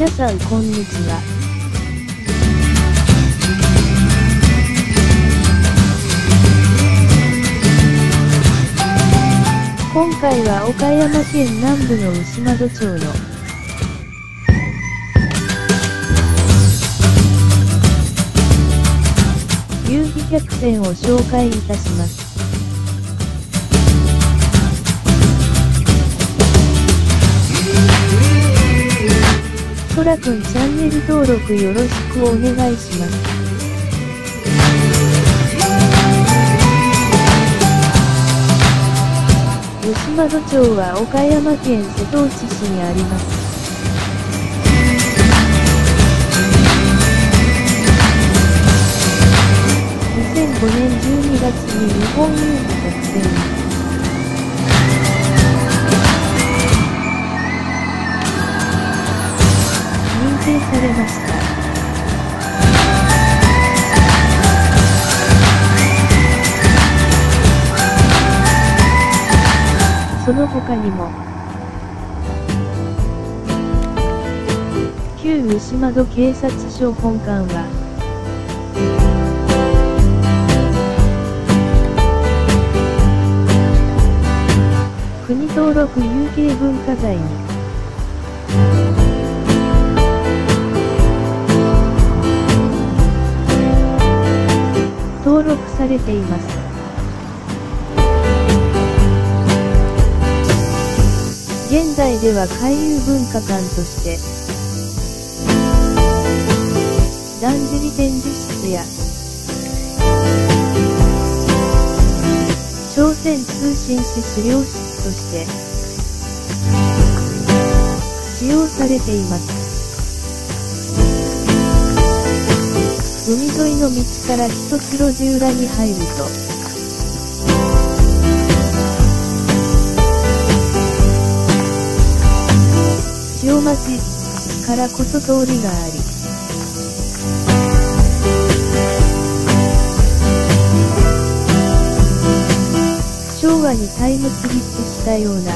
皆さんこんにちは。今回は岡山県南部の牛窓町の夕日百選を紹介いたします。そらくんチャンネル登録よろしくお願いします。吉窓町は岡山県瀬戸内市にあります。2005年12月に日本遊戯特選認定されました。その他にも旧牛窓警察署本館は国登録有形文化財に登録されています。現在では海遊文化館として、だんじり展示室や、朝鮮通信史資料室として、使用されています。海沿いの道から一つ路地裏に入ると、塩町からこそ通りがあり、昭和にタイムスリップしたような、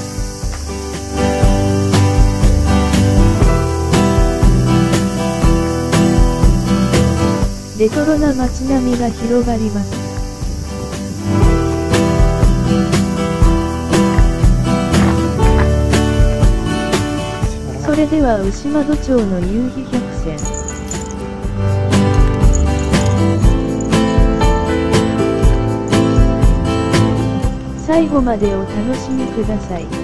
レトロな街並みが広がります。それでは牛窓町の夕日百選最後までお楽しみください。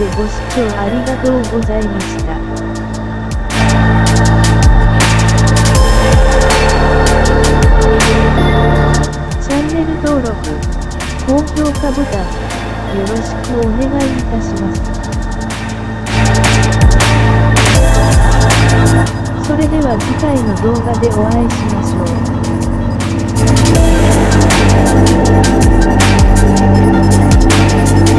でご視聴ありがとうございました。チャンネル登録、高評価ボタン、よろしくお願いいたします。それでは次回の動画でお会いしましょう。Thank.